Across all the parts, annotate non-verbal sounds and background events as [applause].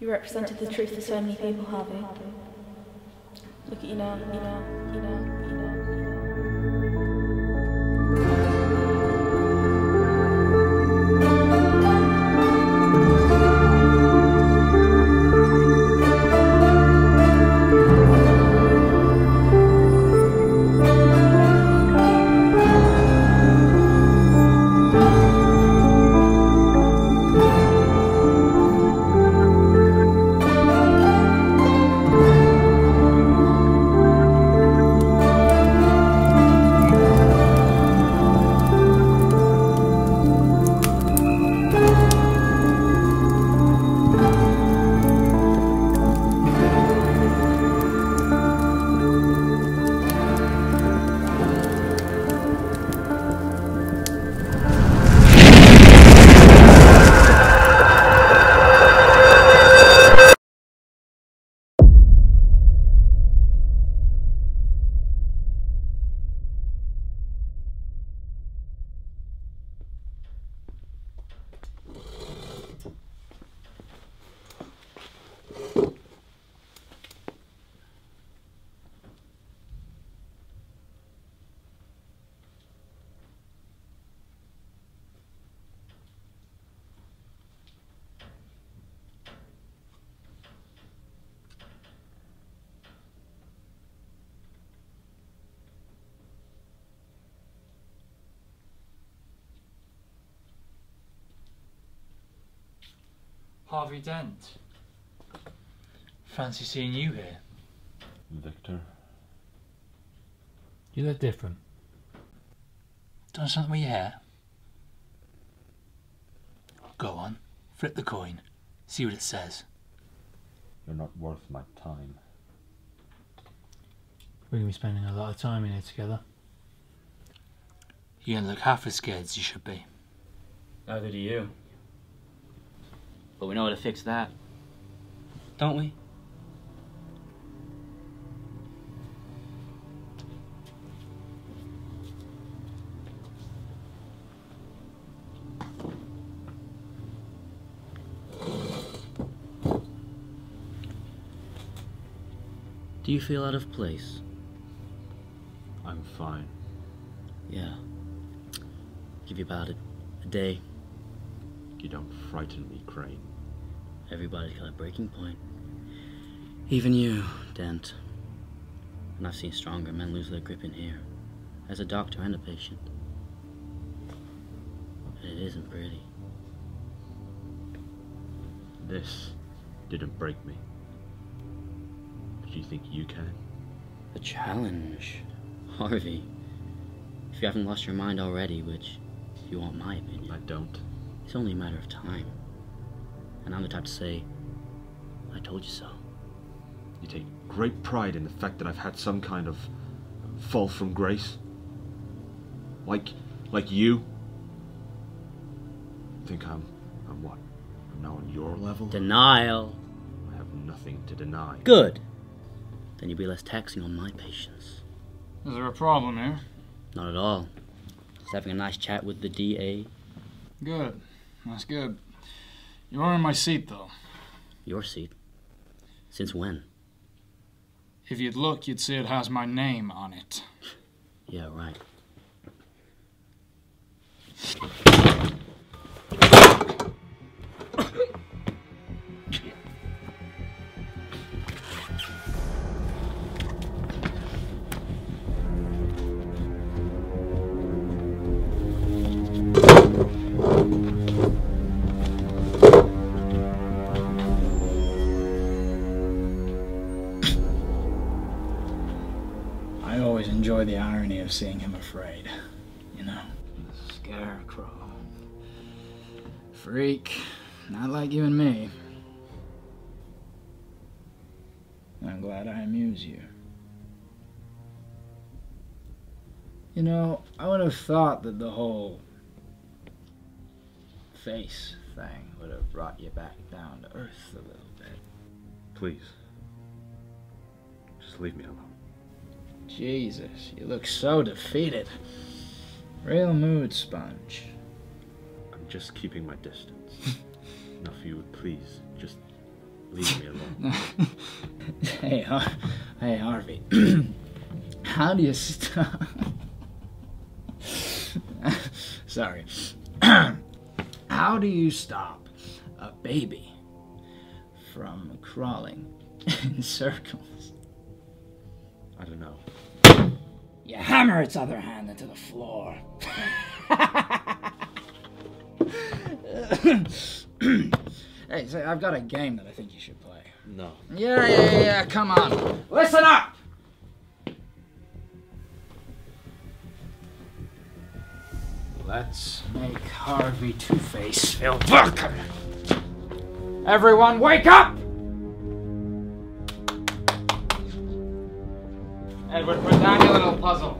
You represented the truth to so many people, Harvey. Eh? Look at you now, you know, you know, Harvey Dent. Fancy seeing you here. Victor. You look different. Done something with your hair? Go on, flip the coin, see what it says. You're not worth my time. We're gonna be spending a lot of time in here together. You don't look half as scared as you should be. Neither do you. But we know how to fix that. Don't we? Do you feel out of place? I'm fine. Yeah. Give you about a, a day. You don't frighten me, Crane. Everybody's got a breaking point. Even you, Dent. And I've seen stronger men lose their grip in here. As a doctor and a patient. And it isn't pretty. This didn't break me. But you think you can? A challenge. Harvey. If you haven't lost your mind already, which you want my opinion, I don't. it's only a matter of time. And I'm the type to say, I told you so. You take great pride in the fact that I've had some kind of fall from grace. Like, like you. Think I'm, I'm what? I'm now on your level. Denial. I have nothing to deny. Good. Then you'll be less taxing on my patience. Is there a problem here? Not at all. Just having a nice chat with the DA. Good. That's good. You are in my seat, though. Your seat. Since when? If you'd look, you'd see it has my name on it. Yeah, right. [coughs] [coughs] of seeing him afraid. You know? Scarecrow. Freak. Not like you and me. I'm glad I amuse you. You know, I would have thought that the whole face thing would have brought you back down to earth a little bit. Please. Just leave me alone. Jesus, you look so defeated. Real mood sponge. I'm just keeping my distance. [laughs] now, if you would please, just leave me alone. [laughs] hey, Har- hey, Harvey. [clears throat] How do you stop? [laughs] Sorry. [clears throat] How do you stop a baby from crawling in circles? I don't know. You hammer its other hand into the floor. [laughs] hey, say, I've got a game that I think you should play. No. Yeah, yeah, yeah, come on. Listen up! Let's make Harvey Two Face feel welcome. Everyone, wake up! Down your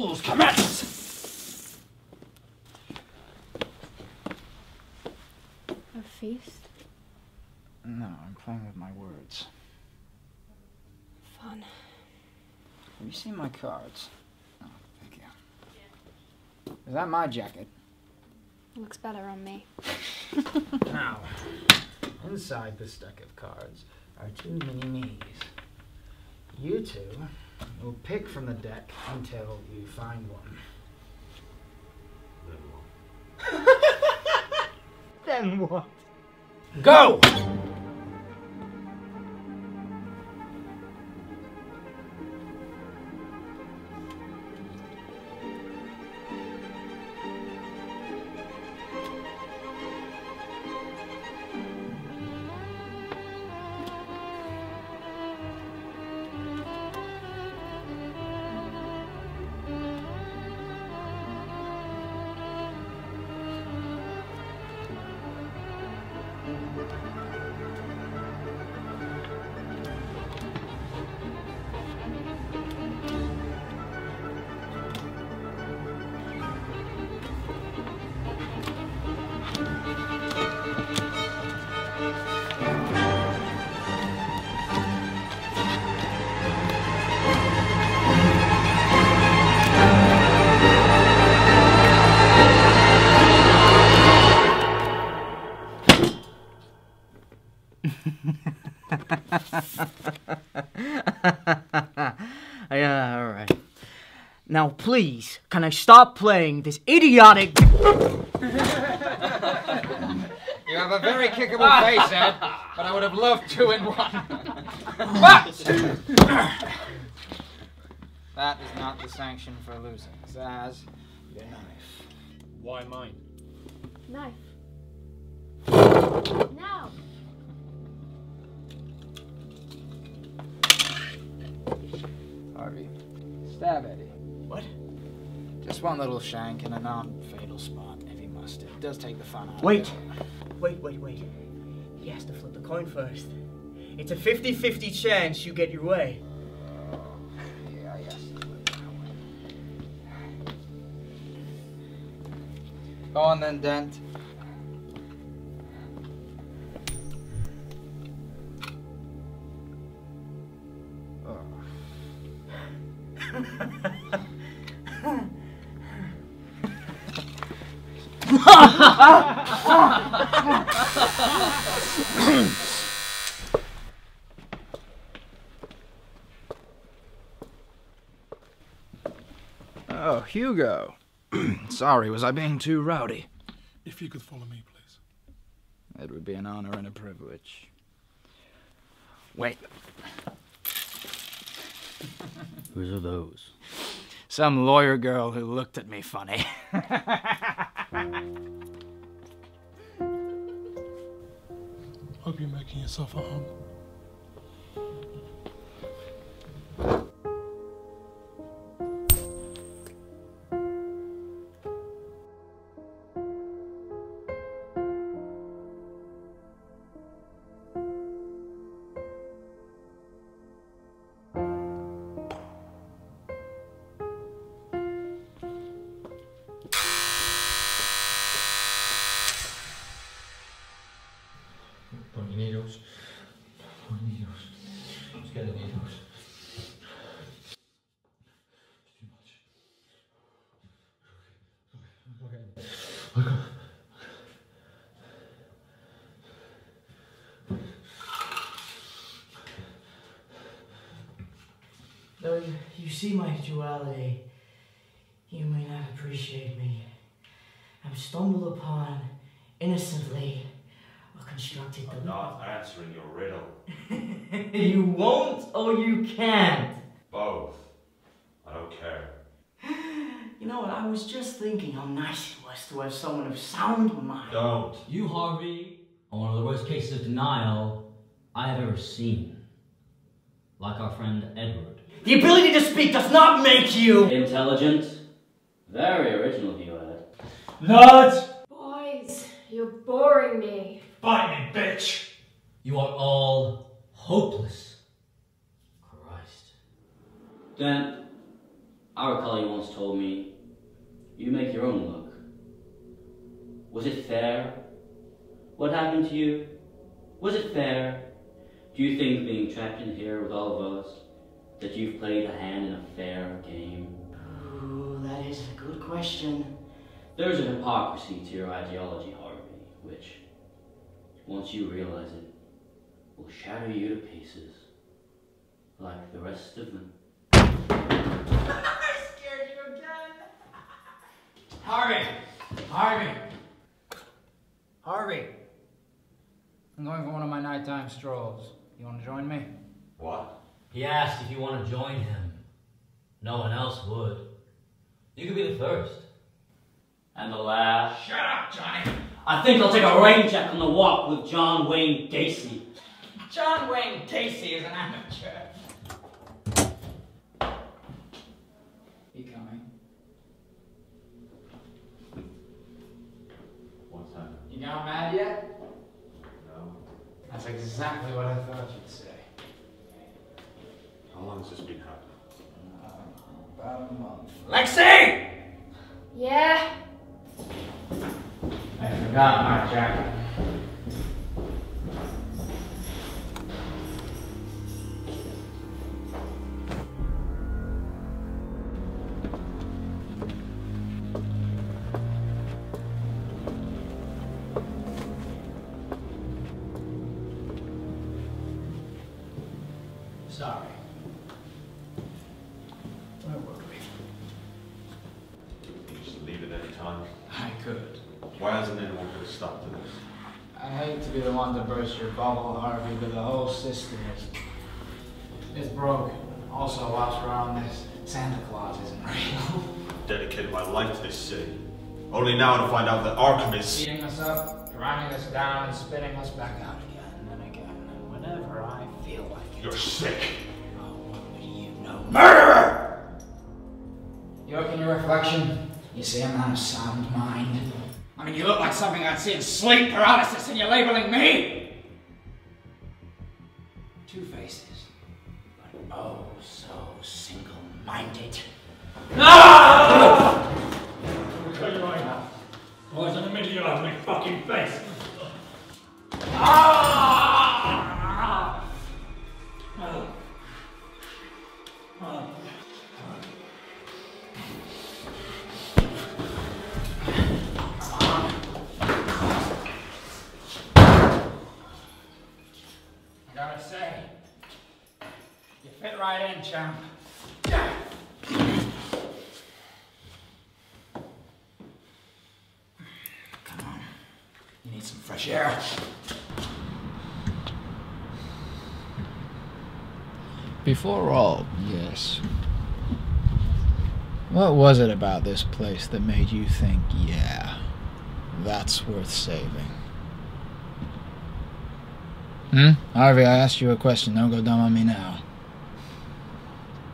fools commence. A feast? No, I'm playing with my words. Fun. Have you seen my cards? Oh, thank you. Is that my jacket? Looks better on me. [laughs] Now, inside this deck of cards are two mini me's. You two will pick from the deck until you find one. Then what? [laughs] Go! Now, please, can I stop playing this idiotic. You have a very kickable ah. face, Ed, but I would have loved two in one. but [laughs] that is not the sanction for losing. Zsasz, your knife. Why mine? Knife. Now. Harvey, stab Eddie. What? Just one little shank in a non-fatal spot, if he must. It does take the fun out. Wait. Wait, wait, wait. He has to flip the coin first. It's a 50 50 chance you get your way. Yeah, yes. Go on then, Dent. [laughs] [laughs] Oh, Hugo. [clears throat] Sorry, was I being too rowdy? If you could follow me, please. It would be an honor and a privilege. Wait, Whose are those? Some lawyer girl who looked at me funny. [laughs] Hope you're making yourself at home. Though you see my duality, you may not appreciate me. I'm stumbled upon innocently a constructed I'm not answering your riddle. [laughs] you won't or you can't. Both. I don't care. You know what? I was just thinking how nice it was to have someone of sound mind. Don't. You, Harvey, are one of the worst cases of denial I have ever seen. Like our friend Edward. The ability to speak does not make you. Intelligent. Very original view, Ed. Not! Boys, you're boring me. Bite me, bitch! You are all hopeless. Christ. Dan, I recall you once told me, you make your own luck. Was it fair? What happened to you? Was it fair? Do you think being trapped in here with all of us, that you've played a hand in a fair game? Ooh, that is a good question. There's a hypocrisy to your ideology, Harvey, which, once you realize it, will shatter you to pieces, like the rest of them. [laughs] I scared you again! Harvey! Harvey! Harvey! I'm going for one of my nighttime strolls. You want to join me? What? He asked if you want to join him. No one else would. You could be the first. And the last. Shut up, Johnny! I think I'll take a rain check on the walk with John Wayne Gacy. John Wayne Gacy is an amateur. You coming? What's that? You got mad yet? No. That's exactly what I thought you'd say. How long has this been happening? About a month. Lexi! Yeah? I forgot my jacket. Sorry. Where were we? You just leave it any time. I could. Why hasn't anyone put a stop to this? I hate to be the one to burst your bubble, Harvey, but the whole system is, is broken. Also, whilst we're on this, Santa Claus isn't [laughs] real. Dedicated my life to this city. Only now to find out that Arkham is. Beating us up, grinding us down, and spitting us back out You're sick. Oh, what do you know? Murderer! You look in your reflection, you see a man of sound mind. I mean, you look like something I'd see in sleep paralysis, and you're labeling me! Two faces, but oh so single-minded. Ah! I'll tell you right now. Boys in the middle of your ugly fucking face. Ah! Right in, champ. Come on, you need some fresh air. Before all, yes. What was it about this place that made you think, yeah, that's worth saving? Hmm? Harvey, I asked you a question. Don't go dumb on me now.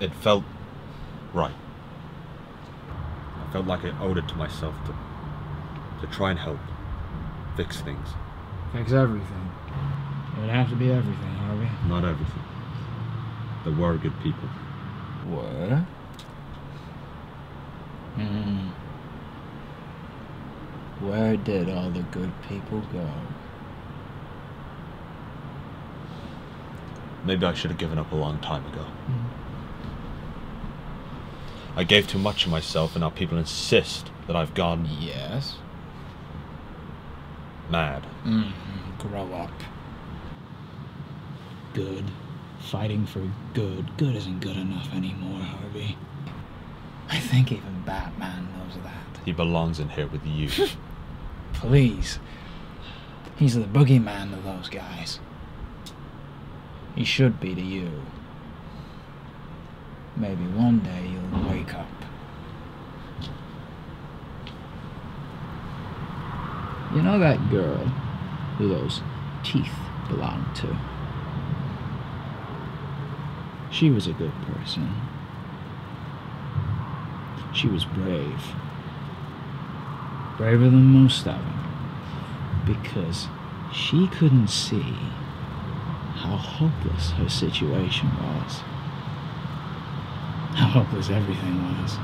It felt right. I felt like I owed it to myself to to try and help fix things. Fix everything. It would have to be everything, Harvey. Not everything. There were good people. What? Hmm. Where did all the good people go? Maybe I should have given up a long time ago. I gave too much of myself, and now people insist that I've gone Yes. mad. Mm, grow up. Good. Fighting for good. Good isn't good enough anymore, Harvey. I think even Batman knows that. He belongs in here with you. [laughs] Please. He's the boogeyman to those guys. He should be to you. Maybe one day you'll wake up. You know that girl who those teeth belong to? She was a good person. She was brave. Braver than most of them. Because she couldn't see how hopeless her situation was. How hopeless everything was.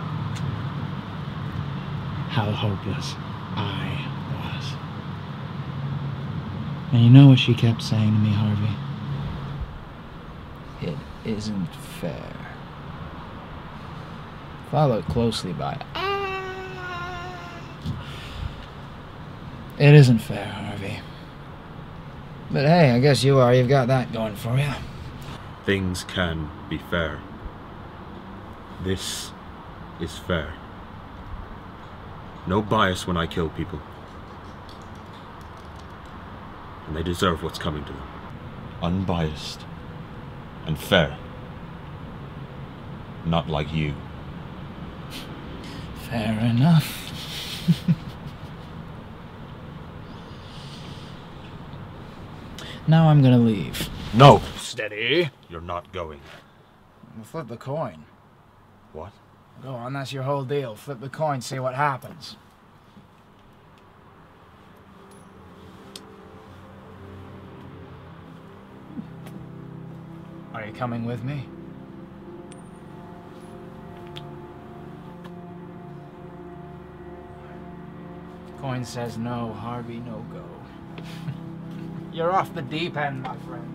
How hopeless I was. And you know what she kept saying to me, Harvey? It isn't fair. Followed closely by It isn't fair, Harvey. But hey, I guess you are. You've got that going for you. Things can be fair. This is fair. No bias when I kill people. And they deserve what's coming to them. Unbiased and fair. Not like you. Fair enough. now I'm gonna leave. No! Steady. You're not going. Flip the coin. What? Go on, that's your whole deal. Flip the coin, see what happens. Are you coming with me? Coin says no, Harvey, no go. [laughs] You're off the deep end, my friend.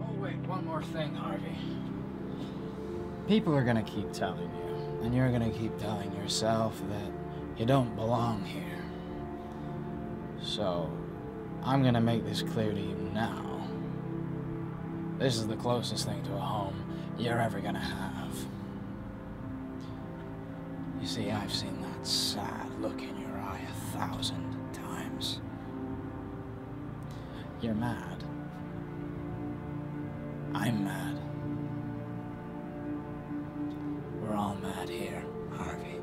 Oh, wait, one more thing, Harvey. People are gonna keep telling you, and you're gonna keep telling yourself that you don't belong here. So, I'm gonna make this clear to you now. This is the closest thing to a home you're ever gonna have. You see, I've seen that sad look in your eye a thousand times. You're mad. I'm mad. mad here, Harvey.